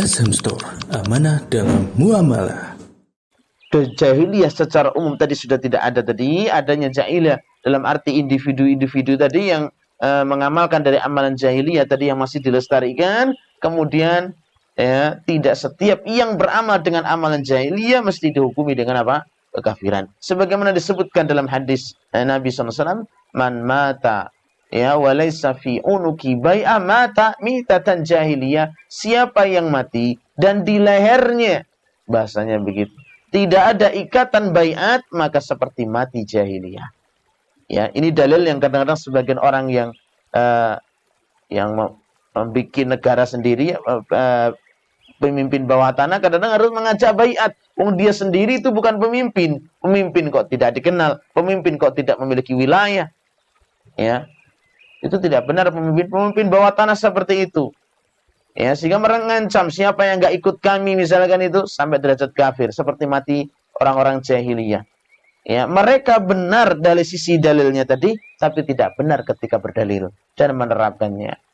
SM Store, amanah dalam muamalah. Jahiliyah secara umum tadi sudah tidak ada tadi, adanya jahiliyah dalam arti individu-individu tadi yang uh, mengamalkan dari amalan jahiliyah tadi yang masih dilestarikan, kemudian ya tidak setiap yang beramal dengan amalan jahiliyah mesti dihukumi dengan apa? kekafiran. Sebagaimana disebutkan dalam hadis eh, Nabi SAW, man mata ya walaysa fi unuki bai'a mata mitatan jahiliyah. Siapa yang mati dan di lehernya. Bahasanya begitu. Tidak ada ikatan baiat maka seperti mati jahiliyah. Ya ini dalil yang kadang-kadang sebagian orang yang uh, yang membuat negara sendiri uh, pemimpin bawah tanah kadang-kadang harus mengajak baiat Wong dia sendiri itu bukan pemimpin. Pemimpin kok tidak dikenal. Pemimpin kok tidak memiliki wilayah. Ya itu tidak benar pemimpin-pemimpin bawah tanah seperti itu. Ya, sehingga mengancam siapa yang nggak ikut kami misalkan itu sampai derajat kafir seperti mati orang-orang jahiliyah. Ya, mereka benar dari sisi dalilnya tadi tapi tidak benar ketika berdalil dan menerapkannya.